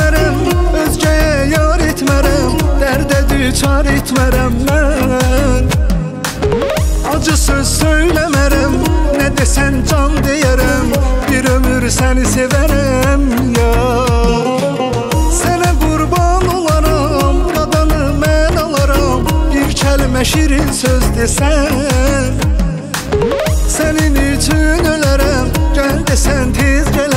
etmərəm Özgəyə yar etmərəm Dərdə düçar etmərəm mən Acı söz söyləmərəm Nə desən can deyərəm Bir ömür səni sevərəm ya. Sənə qurban olaram Qadanı mən alaram Bir kəlmə şirin söz desən Sənin üçün ölərəm Gəl desən tez gələrəm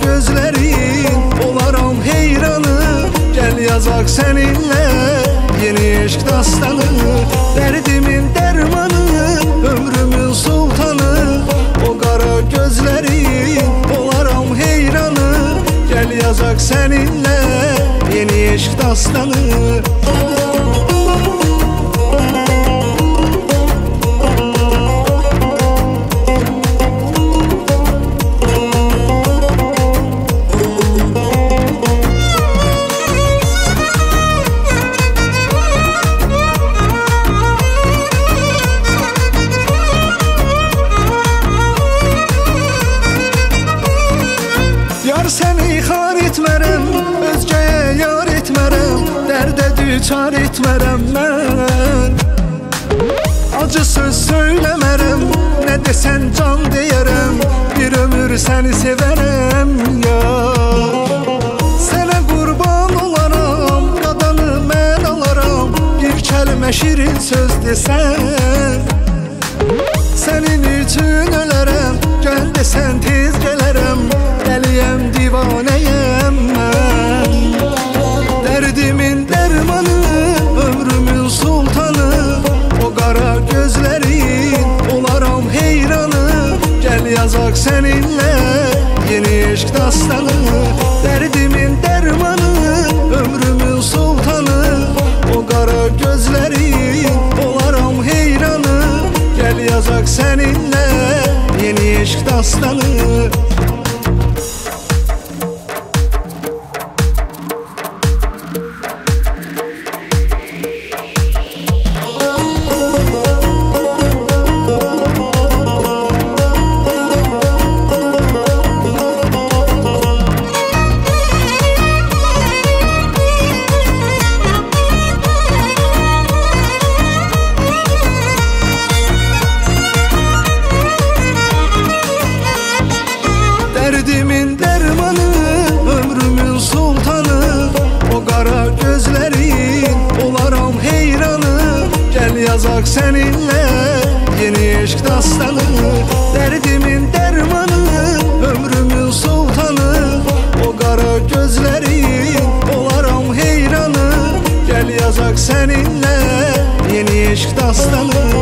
qara gözlərin Olaram heyranı. Gəl yazaq səninlə Yeni eşq dastanı. Dərdimin dərmanı Ömrümün sultanı. O qara gözlərin Olaram heyranı. Gəl yazaq səninlə Yeni eşq dastanı düçar etmərəm mən Acı söz söyləmərəm Nə desən can deyərəm Bir ömür səni sevərəm ya. Sənə qurban olaram Qadanı mən alaram Bir kəlmə şirin söz desən Sənin üçün ölərəm Gəl desən tez gələrəm Dəliyəm divanəyəm mən qara gözlərin Olaram heyranı. Gəl yazaq səninlə Yeni eşq dastanı Dərdimin dərmanı Ömrümün sultanı. O qara gözlərin Olaram heyranı. Gəl yazaq səninlə Yeni eşq dastanı səninlə, yeni eşq dastanı Dərdimin dərmanı, ömrümün sultanı. O qara gözlərin, olaram heyranı. Gəl yazaq səninlə, yeni eşq dastanı